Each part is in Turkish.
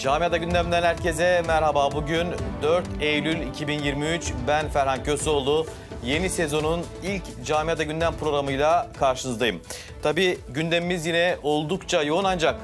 Camiada gündemden herkese merhaba. Bugün 4 Eylül 2023. Ben Ferhan Köseoğlu. Yeni sezonun ilk Camiada Gündem programıyla karşınızdayım. Tabii gündemimiz yine oldukça yoğun ancak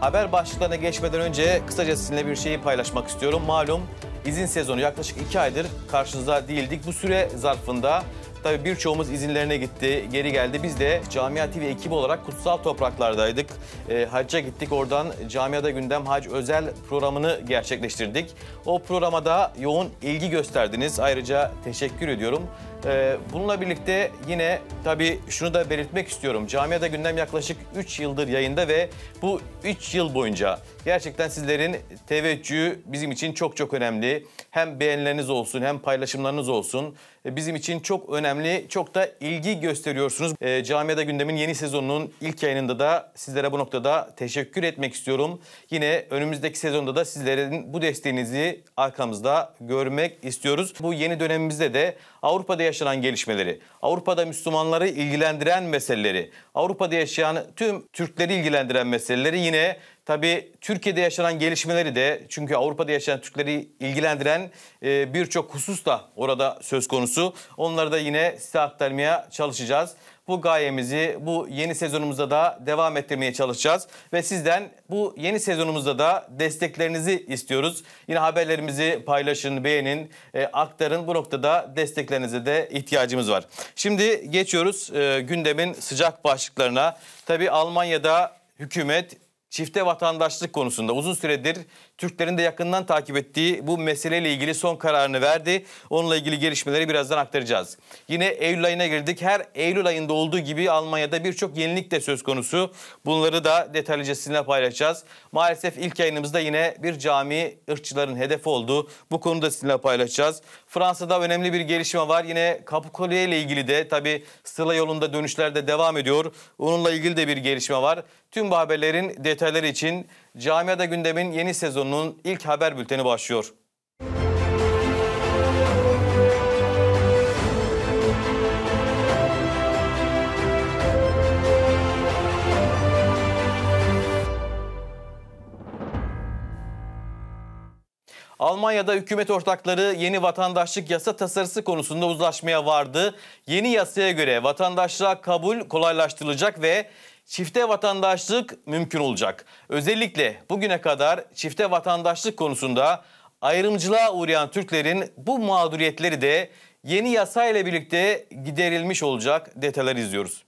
haber başlıklarına geçmeden önce kısaca sizinle bir şeyi paylaşmak istiyorum. Malum izin sezonu yaklaşık 2 aydır karşınızda değildik. Bu süre zarfında Tabii birçoğumuz izinlerine gitti, geri geldi. Biz de Camia TV ekibi olarak kutsal topraklardaydık. E, hacca gittik. Oradan Camiada Gündem Hac özel programını gerçekleştirdik. O programa da yoğun ilgi gösterdiniz. Ayrıca teşekkür ediyorum. E, bununla birlikte yine tabii şunu da belirtmek istiyorum. Camiada Gündem yaklaşık 3 yıldır yayında ve bu 3 yıl boyunca gerçekten sizlerin teveccühü bizim için çok çok önemli. Hem beğenileriniz olsun hem paylaşımlarınız olsun. E, bizim için çok önemli, çok da ilgi gösteriyorsunuz. E, Camiada Gündem'in yeni sezonunun ilk yayınında da sizlere bu noktada teşekkür etmek istiyorum. Yine önümüzdeki sezonda da sizlerin bu desteğinizi arkamızda görmek istiyoruz. Bu yeni dönemimizde de Avrupa'da yaşanan gelişmeleri, Avrupa'da Müslümanları ilgilendiren meseleleri, Avrupa'da yaşayan tüm Türkleri ilgilendiren meseleleri yine Tabii Türkiye'de yaşanan gelişmeleri de çünkü Avrupa'da yaşayan Türkleri ilgilendiren e, birçok husus da orada söz konusu. Onları da yine size aktarmaya çalışacağız. Bu gayemizi bu yeni sezonumuzda da devam ettirmeye çalışacağız. Ve sizden bu yeni sezonumuzda da desteklerinizi istiyoruz. Yine haberlerimizi paylaşın, beğenin, e, aktarın. Bu noktada desteklerinize de ihtiyacımız var. Şimdi geçiyoruz e, gündemin sıcak başlıklarına. Tabii Almanya'da hükümet çifte vatandaşlık konusunda uzun süredir Türklerin de yakından takip ettiği bu meseleyle ilgili son kararını verdi. Onunla ilgili gelişmeleri birazdan aktaracağız. Yine Eylül ayına girdik. Her Eylül ayında olduğu gibi Almanya'da birçok yenilik de söz konusu. Bunları da detaylıca sizinle paylaşacağız. Maalesef ilk yayınımızda yine bir cami ırkçıların hedefi oldu. Bu konuda sizinle paylaşacağız. Fransa'da önemli bir gelişme var. Yine Kapıkule'ye ile ilgili de tabi Sıla yolunda dönüşler de devam ediyor. Onunla ilgili de bir gelişme var. Tüm bu haberlerin detayları için Camiada Gündem'in yeni sezonunun ilk haber bülteni başlıyor. Almanya'da hükümet ortakları yeni vatandaşlık yasa tasarısı konusunda uzlaşmaya vardı. Yeni yasaya göre vatandaşlığa kabul kolaylaştırılacak ve çifte vatandaşlık mümkün olacak. Özellikle bugüne kadar çifte vatandaşlık konusunda ayrımcılığa uğrayan Türklerin bu mağduriyetleri de yeni yasayla birlikte giderilmiş olacak detayları izliyoruz.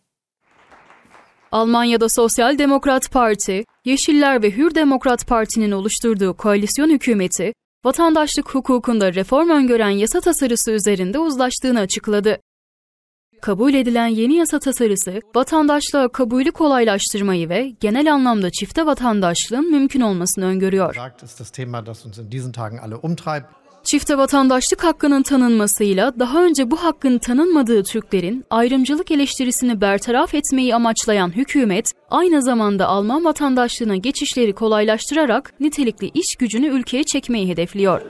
Almanya'da Sosyal Demokrat Parti, Yeşiller ve Hür Demokrat Parti'nin oluşturduğu koalisyon hükümeti, vatandaşlık hukukunda reform öngören yasa tasarısı üzerinde uzlaştığını açıkladı. Kabul edilen yeni yasa tasarısı, vatandaşlığa kabulü kolaylaştırmayı ve genel anlamda çifte vatandaşlığın mümkün olmasını öngörüyor. Çifte vatandaşlık hakkının tanınmasıyla daha önce bu hakkın tanınmadığı Türklerin ayrımcılık eleştirisini bertaraf etmeyi amaçlayan hükümet, aynı zamanda Alman vatandaşlığına geçişleri kolaylaştırarak nitelikli iş gücünü ülkeye çekmeyi hedefliyor.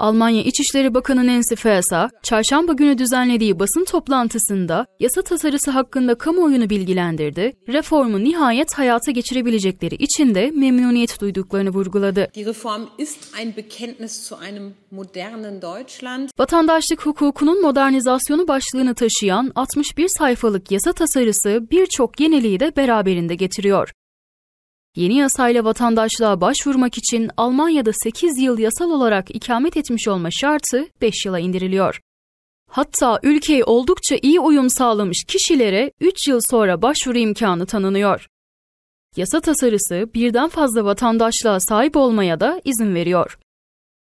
Almanya İçişleri Bakanı Nancy Faeser, çarşamba günü düzenlediği basın toplantısında yasa tasarısı hakkında kamuoyunu bilgilendirdi, reformu nihayet hayata geçirebilecekleri için de memnuniyet duyduklarını vurguladı. Die Reform ist ein Bekenntnis zu einem modernen Deutschland. Vatandaşlık hukukunun modernizasyonu başlığını taşıyan 61 sayfalık yasa tasarısı birçok yeniliği de beraberinde getiriyor. Yeni yasayla vatandaşlığa başvurmak için Almanya'da 8 yıl yasal olarak ikamet etmiş olma şartı 5 yıla indiriliyor. Hatta ülkeye oldukça iyi uyum sağlamış kişilere 3 yıl sonra başvuru imkanı tanınıyor. Yasa tasarısı birden fazla vatandaşlığa sahip olmaya da izin veriyor.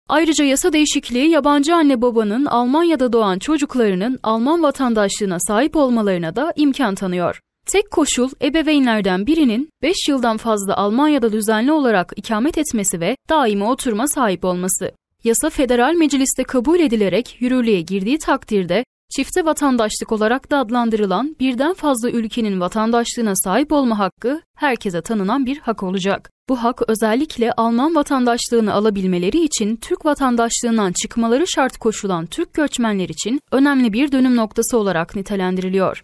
Ayrıca yasa değişikliği yabancı anne babanın Almanya'da doğan çocuklarının Alman vatandaşlığına sahip olmalarına da imkan tanıyor. Tek koşul ebeveynlerden birinin 5 yıldan fazla Almanya'da düzenli olarak ikamet etmesi ve daimi oturma sahip olması. Yasa federal mecliste kabul edilerek yürürlüğe girdiği takdirde çifte vatandaşlık olarak da adlandırılan birden fazla ülkenin vatandaşlığına sahip olma hakkı herkese tanınan bir hak olacak. Bu hak özellikle Alman vatandaşlığını alabilmeleri için Türk vatandaşlığından çıkmaları şart koşulan Türk göçmenler için önemli bir dönüm noktası olarak nitelendiriliyor.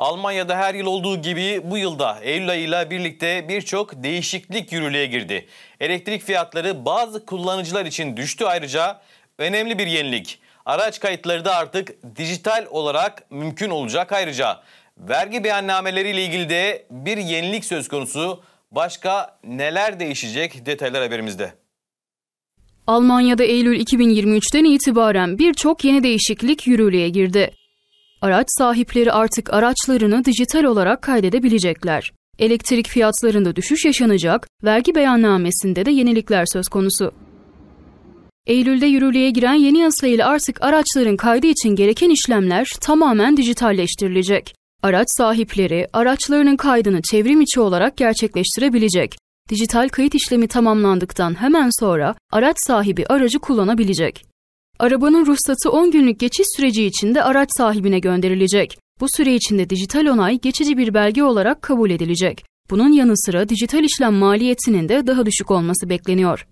Almanya'da her yıl olduğu gibi bu yılda Eylül ayıyla birlikte birçok değişiklik yürürlüğe girdi. Elektrik fiyatları bazı kullanıcılar için düştü ayrıca önemli bir yenilik. Araç kayıtları da artık dijital olarak mümkün olacak ayrıca. Vergi beyannameleriyle ilgili de bir yenilik söz konusu. Başka neler değişecek detaylar haberimizde. Almanya'da Eylül 2023'ten itibaren birçok yeni değişiklik yürürlüğe girdi. Araç sahipleri artık araçlarını dijital olarak kaydedebilecekler. Elektrik fiyatlarında düşüş yaşanacak, vergi beyannamesinde de yenilikler söz konusu. Eylül'de yürürlüğe giren yeni yasa ile artık araçların kaydı için gereken işlemler tamamen dijitalleştirilecek. Araç sahipleri araçlarının kaydını çevrim içi olarak gerçekleştirebilecek. Dijital kayıt işlemi tamamlandıktan hemen sonra araç sahibi aracı kullanabilecek. Arabanın ruhsatı 10 günlük geçiş süreci içinde araç sahibine gönderilecek. Bu süre içinde dijital onay geçici bir belge olarak kabul edilecek. Bunun yanı sıra dijital işlem maliyetinin de daha düşük olması bekleniyor.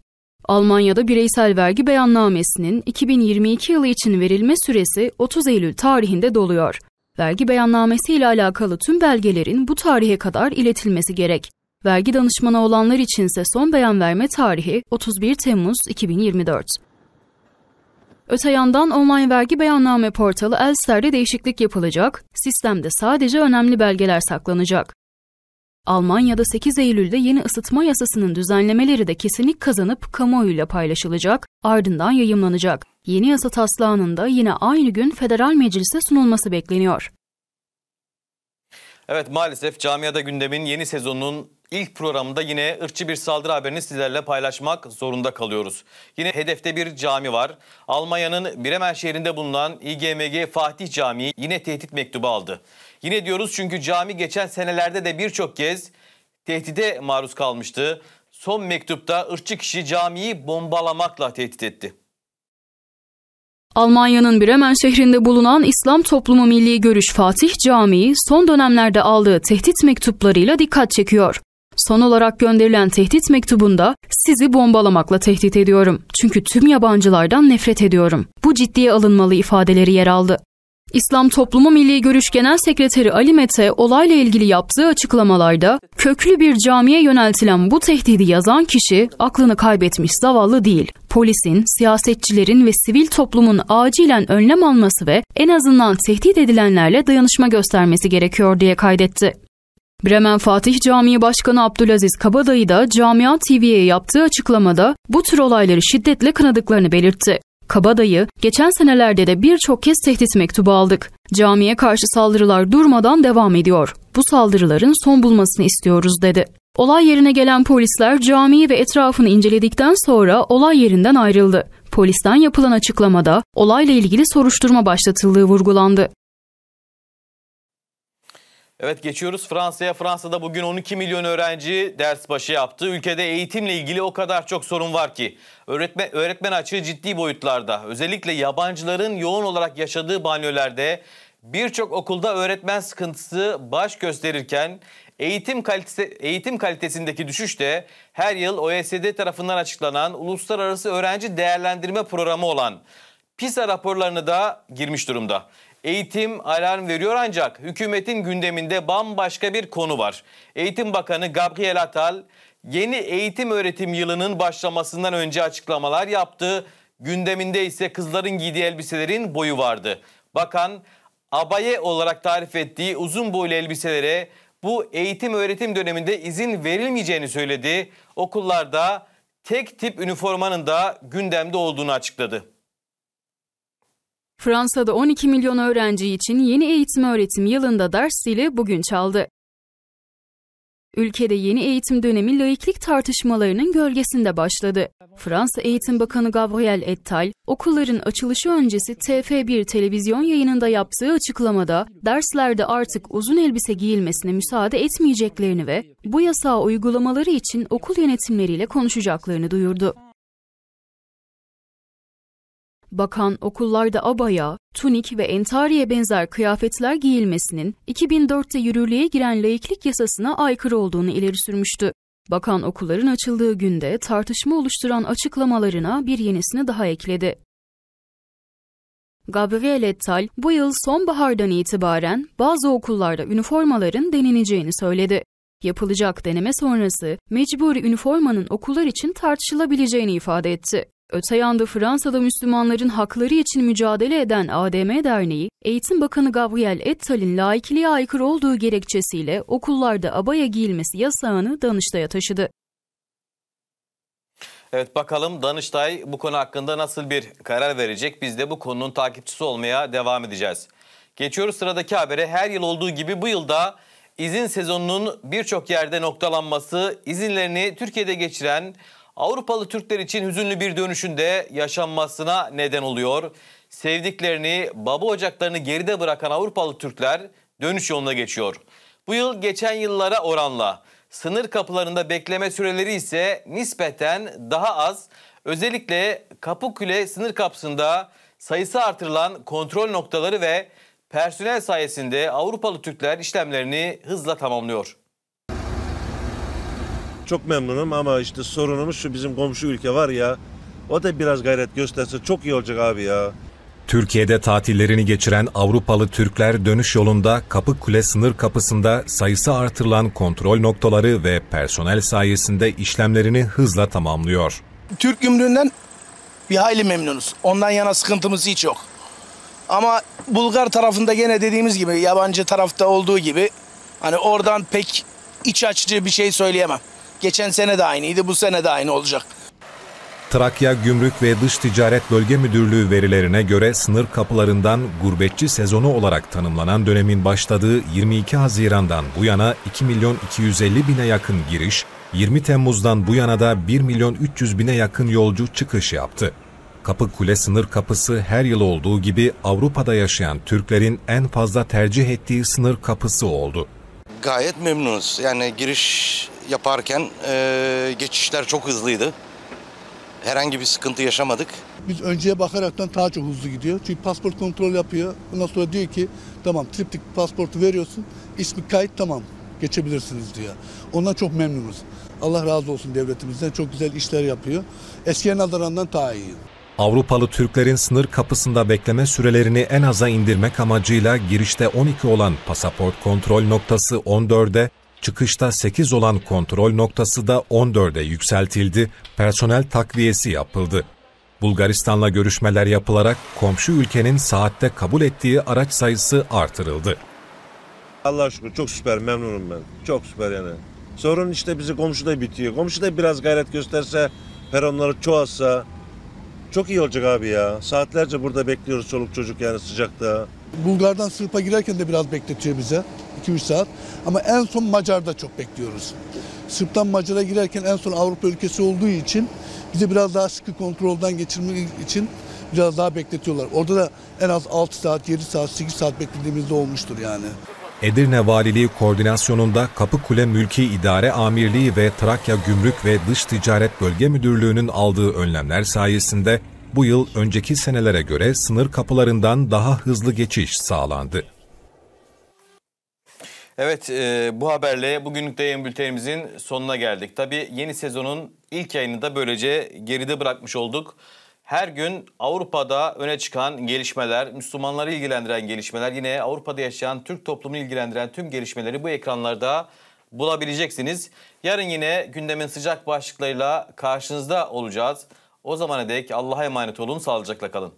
Almanya'da bireysel vergi beyannamesinin 2022 yılı için verilme süresi 30 Eylül tarihinde doluyor. Vergi beyannamesi ile alakalı tüm belgelerin bu tarihe kadar iletilmesi gerek. Vergi danışmanı olanlar içinse son beyan verme tarihi 31 Temmuz 2024. Öte yandan online vergi beyanname portalı Elster'de değişiklik yapılacak, sistemde sadece önemli belgeler saklanacak. Almanya'da 8 Eylül'de yeni ısıtma yasasının düzenlemeleri de kesinlik kazanıp kamuoyuyla paylaşılacak, ardından yayımlanacak. Yeni yasa taslağının da yine aynı gün federal meclise sunulması bekleniyor. Evet maalesef camiada gündemin yeni sezonunun ilk programında yine ırkçı bir saldırı haberini sizlerle paylaşmak zorunda kalıyoruz. Yine hedefte bir cami var. Almanya'nın Bremen şehrinde bulunan İGMG Fatih Camii yine tehdit mektubu aldı. Yine diyoruz çünkü cami geçen senelerde de birçok kez tehdide maruz kalmıştı. Son mektupta ırkçı kişi camiyi bombalamakla tehdit etti. Almanya'nın Bremen şehrinde bulunan İslam Toplumu Milli Görüş Fatih Camii son dönemlerde aldığı tehdit mektuplarıyla dikkat çekiyor. Son olarak gönderilen tehdit mektubunda sizi bombalamakla tehdit ediyorum. Çünkü tüm yabancılardan nefret ediyorum. Bu ciddiye alınmalı ifadeleri yer aldı. İslam Toplumu Milli Görüş Genel Sekreteri Ali Mete olayla ilgili yaptığı açıklamalarda köklü bir camiye yöneltilen bu tehdidi yazan kişi aklını kaybetmiş zavallı değil. Polisin, siyasetçilerin ve sivil toplumun acilen önlem alması ve en azından tehdit edilenlerle dayanışma göstermesi gerekiyor diye kaydetti. Bremen Fatih Camii Başkanı Abdülaziz Kabadayı da Camia TV'ye yaptığı açıklamada bu tür olayları şiddetle kınadıklarını belirtti. Kabadayı, geçen senelerde de birçok kez tehdit mektubu aldık. Camiye karşı saldırılar durmadan devam ediyor. Bu saldırıların son bulmasını istiyoruz dedi. Olay yerine gelen polisler camiyi ve etrafını inceledikten sonra olay yerinden ayrıldı. Polisten yapılan açıklamada olayla ilgili soruşturma başlatıldığı vurgulandı. Evet geçiyoruz Fransa'ya. Fransa'da bugün 12 milyon öğrenci ders başı yaptı. Ülkede eğitimle ilgili o kadar çok sorun var ki. Öğretmen, öğretmen açığı ciddi boyutlarda. Özellikle yabancıların yoğun olarak yaşadığı banyolarda birçok okulda öğretmen sıkıntısı baş gösterirken eğitim kalitesi, eğitim kalitesindeki düşüş de her yıl OECD tarafından açıklanan Uluslararası Öğrenci Değerlendirme Programı olan PISA raporlarını da girmiş durumda. Eğitim alarm veriyor ancak hükümetin gündeminde bambaşka bir konu var. Eğitim Bakanı Gabriel Attal yeni eğitim öğretim yılının başlamasından önce açıklamalar yaptı. Gündeminde ise kızların giydiği elbiselerin boyu vardı. Bakan abaye olarak tarif ettiği uzun boylu elbiselere bu eğitim öğretim döneminde izin verilmeyeceğini söyledi. Okullarda tek tip üniformanın da gündemde olduğunu açıkladı. Fransa'da 12 milyon öğrenci için yeni eğitim öğretim yılında ders zili bugün çaldı. Ülkede yeni eğitim dönemi laiklik tartışmalarının gölgesinde başladı. Fransa Eğitim Bakanı Gabriel Ettal, okulların açılışı öncesi TF1 televizyon yayınında yaptığı açıklamada derslerde artık uzun elbise giyilmesine müsaade etmeyeceklerini ve bu yasağı uygulamaları için okul yönetimleriyle konuşacaklarını duyurdu. Bakan okullarda abaya, tunik ve entariye benzer kıyafetler giyilmesinin 2004'te yürürlüğe giren laiklik yasasına aykırı olduğunu ileri sürmüştü. Bakan okulların açıldığı günde tartışma oluşturan açıklamalarına bir yenisini daha ekledi. Gabriel Ettal bu yıl sonbahardan itibaren bazı okullarda üniformaların deneneceğini söyledi. Yapılacak deneme sonrası mecburi üniformanın okullar için tartışılabileceğini ifade etti. Öte yanda Fransa'da Müslümanların hakları için mücadele eden ADM Derneği, Eğitim Bakanı Gabriel Ettal'in laikliğe aykırı olduğu gerekçesiyle okullarda abaya giyilmesi yasağını Danıştay'a taşıdı. Evet bakalım Danıştay bu konu hakkında nasıl bir karar verecek? Biz de bu konunun takipçisi olmaya devam edeceğiz. Geçiyoruz sıradaki habere. Her yıl olduğu gibi bu yılda izin sezonunun birçok yerde noktalanması, izinlerini Türkiye'de geçiren Avrupalı Türkler için hüzünlü bir dönüşünde yaşanmasına neden oluyor. Sevdiklerini, baba ocaklarını geride bırakan Avrupalı Türkler dönüş yoluna geçiyor. Bu yıl geçen yıllara oranla sınır kapılarında bekleme süreleri ise nispeten daha az. Özellikle Kapıkule sınır kapısında sayısı artırılan kontrol noktaları ve personel sayesinde Avrupalı Türkler işlemlerini hızla tamamlıyor. Çok memnunum ama işte sorunumuz şu bizim komşu ülke var ya. O da biraz gayret gösterse çok iyi olacak abi ya. Türkiye'de tatillerini geçiren Avrupalı Türkler dönüş yolunda Kapıkule sınır kapısında sayısı artırılan kontrol noktaları ve personel sayesinde işlemlerini hızla tamamlıyor. Türk gümrüğünden bir hayli memnunuz. Ondan yana sıkıntımız hiç yok. Ama Bulgar tarafında gene dediğimiz gibi yabancı tarafta olduğu gibi hani oradan pek iç açıcı bir şey söyleyemem. Geçen sene de aynıydı, bu sene de aynı olacak. Trakya Gümrük ve Dış Ticaret Bölge Müdürlüğü verilerine göre sınır kapılarından gurbetçi sezonu olarak tanımlanan dönemin başladığı 22 Haziran'dan bu yana 2 milyon 250 bine yakın giriş, 20 Temmuz'dan bu yana da 1 milyon 300 bine yakın yolcu çıkış yaptı. Kapıkule sınır kapısı her yıl olduğu gibi Avrupa'da yaşayan Türklerin en fazla tercih ettiği sınır kapısı oldu. Gayet memnunuz. Yani giriş yaparken e, geçişler çok hızlıydı. Herhangi bir sıkıntı yaşamadık. Biz önceye bakaraktan daha çok hızlı gidiyor. Çünkü pasport kontrol yapıyor. Ondan sonra diyor ki tamam triptik pasportu veriyorsun. ismi kayıt tamam geçebilirsiniz diyor. Ondan çok memnunuz. Allah razı olsun devletimizden. Çok güzel işler yapıyor. Eskiye nazarandan daha iyi. Avrupalı Türklerin sınır kapısında bekleme sürelerini en aza indirmek amacıyla girişte 12 olan pasaport kontrol noktası 14'e, çıkışta 8 olan kontrol noktası da 14'e yükseltildi, personel takviyesi yapıldı. Bulgaristan'la görüşmeler yapılarak komşu ülkenin saatte kabul ettiği araç sayısı artırıldı. Allah şükür çok süper memnunum ben. Çok süper yani. Sorun işte bizi komşuda bitiyor. Komşu da biraz gayret gösterse, peronları çoğalsa çok iyi olacak abi ya. Saatlerce burada bekliyoruz çoluk çocuk yani sıcakta. Bulgar'dan Sırp'a girerken de biraz bekletiyor bize. 2-3 saat. Ama en son Macar'da çok bekliyoruz. Sırp'tan Macar'a girerken en son Avrupa ülkesi olduğu için bize biraz daha sıkı kontrolden geçirmek için biraz daha bekletiyorlar. Orada da en az 6 saat, 7 saat, 8 saat beklediğimizde olmuştur yani. Edirne Valiliği koordinasyonunda Kapıkule Mülki İdare Amirliği ve Trakya Gümrük ve Dış Ticaret Bölge Müdürlüğü'nün aldığı önlemler sayesinde bu yıl önceki senelere göre sınır kapılarından daha hızlı geçiş sağlandı. Evet e, bu haberle bugünlük de yayın bültenimizin sonuna geldik. Tabii yeni sezonun ilk yayını da böylece geride bırakmış olduk. Her gün Avrupa'da öne çıkan gelişmeler, Müslümanları ilgilendiren gelişmeler, yine Avrupa'da yaşayan Türk toplumunu ilgilendiren tüm gelişmeleri bu ekranlarda bulabileceksiniz. Yarın yine gündemin sıcak başlıklarıyla karşınızda olacağız. O zamana dek Allah'a emanet olun, sağlıcakla kalın.